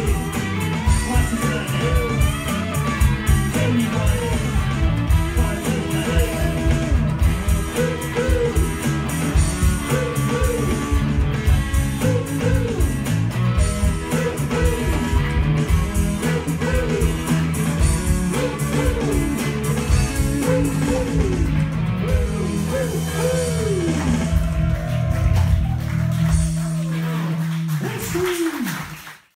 me.